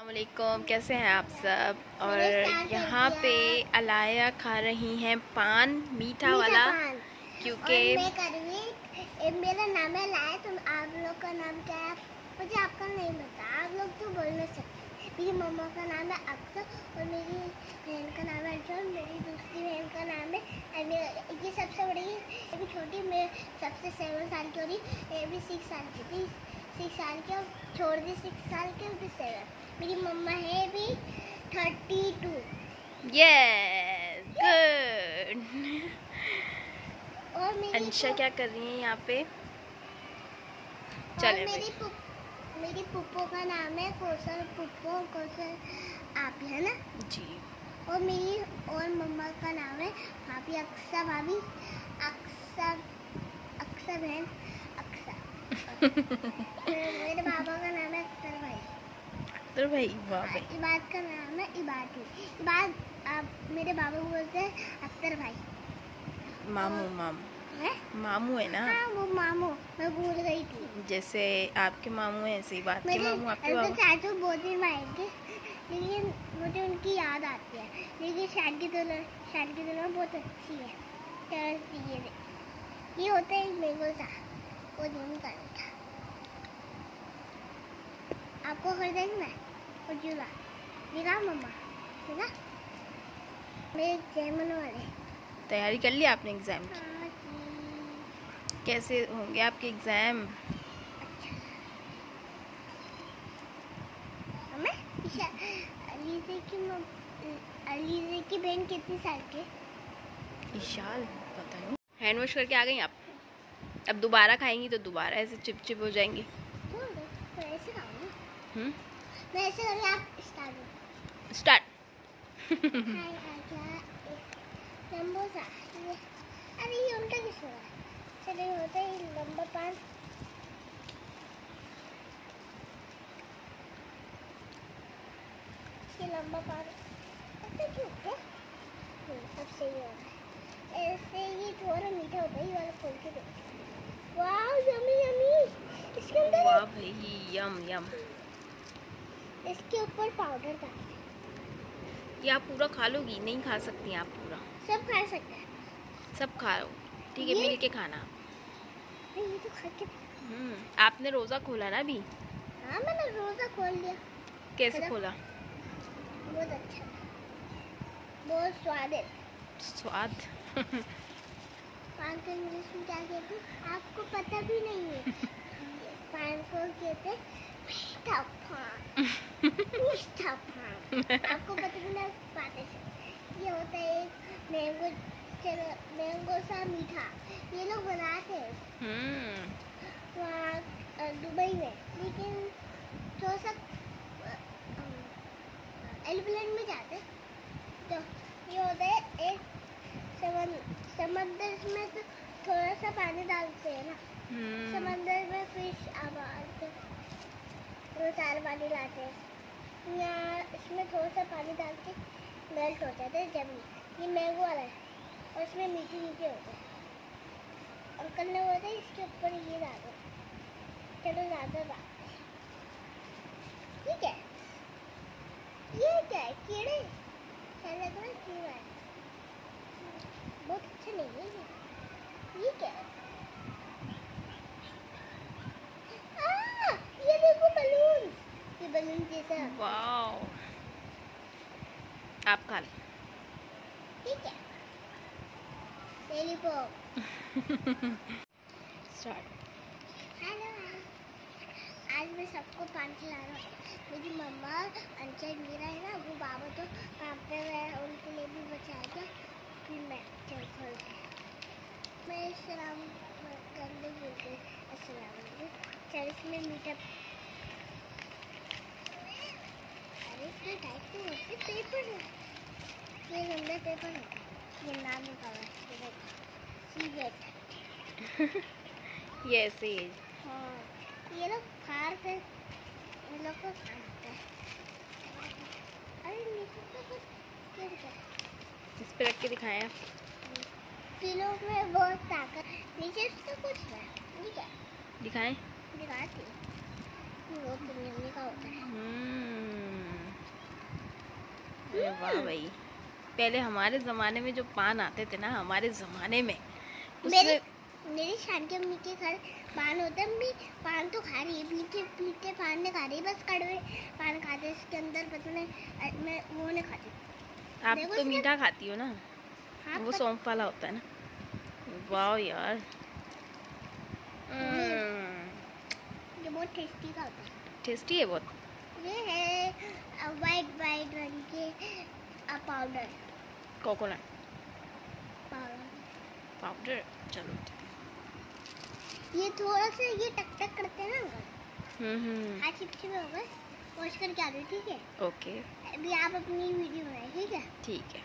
अलकुम कैसे हैं आप सब? और यहाँ पे अलाया खा रही हैं पान मीठा वाला क्योंकि मेरा नाम है लाया तुम आप लोग का नाम क्या है? मुझे आपका नहीं पता आप लोग तो बोल नहीं सकते। मेरी मम्मा का नाम है अक्सर और मेरी बहन का नाम है अर्जुन मेरी दूसरी बहन का नाम है ये सबसे बड़ी ये भी छोटी मैं सबसे सेवन साल की हो रही ये भी सिक्स साल की थी। सिक्स साल की छोड़ दी सिक्स साल के भी सेवन मेरी मम्मा है भी थर्टी टू यस गुड और मेरी अंशा क्या कर रही है यहाँ पे? चले मेरी मेरी पुप्पो का नाम है कौशल पुप्पो कौशल आप है ना? जी। और मेरी और मम्मा का नाम है भाभी अक्सा भाभी। अक्सा अक्सा बहन अक्सा मेरे बाबा का नाम है अख्तर भाई अख्तर भाई वाह भाई इबाद का नाम है इबादी। इबाद आप मेरे बाबा बोलते हैं अख्तर भाई। मामू मामू। है? मामू है ना? हाँ वो मामू मैं भूल गई थी। जैसे आपके मामू हैं ऐसे बात के मामू आपके बाबा चाचू बहुत दिन आएँगे लेकिन मुझे उनकी याद आती है। लेकिन शादी दुल्हन शादी दुल्हन बहुत अच्छी है। तरह ये ये होता है मैंगो सा वो दिन का आपको खरीदेंगे दिखा मम्मा दिखा मेरे एग्ज़ाम वाले तैयारी कर ली आपने एग्ज़ाम की? हाँ कैसे होंगे आपके एग्ज़ाम अलीजे की बहन कितनी साल की पता नहीं हैंड वॉश करके आ गई आप? अब दोबारा खाएँगी तो दोबारा ऐसे चिप चिप हो जाएँगी। तो ऐसे हम्म? मैं ऐसे आप स्टार्ट स्टार्ट लंबो सा अरे ये उल्टा किस हो रहा है होता है लंबा पान ये लंबा पान ऐसे क्यों है अब सही हो रहा है ऐसे ये थोड़ा मीठा होता है ये वाला खोल के देखो वाह यमी यमी इसके अंदर वाह भाई यम यम इसके ऊपर पाउडर डाल। ये आप पूरा खा लोगी? नहीं खा सकती आप पूरा। सब खा सकते हैं। सब खा लो ठीक है मिल के खाना। ये तो खा के हम्म आपने रोज़ा खोला ना अभी? हाँ मैंने रोज़ा खोल लिया। कैसे खोला? बहुत अच्छा। बहुत स्वादिष्ट स्वाद? पान को इंग्लिश में क्या कहते हैं? आपको पता भी नहीं है। पान को कहते आपको पता पाते ये होता है एक मैंगो मैंगो सा मीठा। ये लोग बनाते हैं। हम्म। वहाँ दुबई में। लेकिन थोड़ा सा एयरप्लेन में जाते तो ये होता है एक समंदर में तो थोड़ा सा पानी डालते हैं ना। हम्म। समंदर में फ़िश आबाद वो सारा पानी लाते हैं। इसमें थोड़ा सा पानी डाल के मेल्ट हो जाता है ज़मीन ये मैंगो वाला है और इसमें मीठे मीठी होते हैं। अंकल ने बोला था इसके ऊपर ये डाल। दो चलो ज़्यादा डाल ठीक है। ये क्या है? कीड़े? क्या लग रहा है? कीड़ा है। बहुत अच्छा नहीं है। ये क्या है आ, ये देखो बलून ये बलून जैसा वाओ आप खा लें। ठीक है। Start hello. आज मैं सबको पान खिला रहा हूँ। मेरी मम्मा अंचल मीरा है ना वो बाबा तो काम पे गए उनके लिए भी बचाएगा फिर मैं चल खोल मैं सलाम करने बोलते असलम चल इसमें मीठा इतना टाइट तो होते पेपर ये गंदा पेपर होता है ये नाम का सिगरेट ये ऐसे ही ये लोग फाड़ कर ये लोग को खाते अरे नीचे तो कुछ इस पे रख के दिखाएँ आप। किलो में बहुत ताकत नीचे तो कुछ है ठीक है। दिखाएँ। दिखाती हूँ। वो दुनिया का होता है। हम्म। वाह भाई। पहले हमारे ज़माने में जो पान आते थे ना हमारे ज़माने में मेरे उसमें मेरी शांति अम्मी के घर पान होता है। अम्मी पान तो खा रही है मीठे मीठे पान नहीं खा रही बस कड़वे पान खाते इसके अंदर पता नहीं मैं वो नहीं खाती। आप तो मीठा खाती हो ना? हाँ वो सौंफ वाला होता है ना? वाह यार। ये बहुत टेस्टी का होता है। टेस्टी है बहुत। ये है पाउडर कोकोनट पाउडर चलो। ये थोड़ा सा ये टक टक करते हैं ना हम्म। हम्म हाथ चिपचिपे हो गए। वॉश करके आ रही ठीक है? ओके। अभी आप अपनी वीडियो बनाए ठीक है? ठीक है।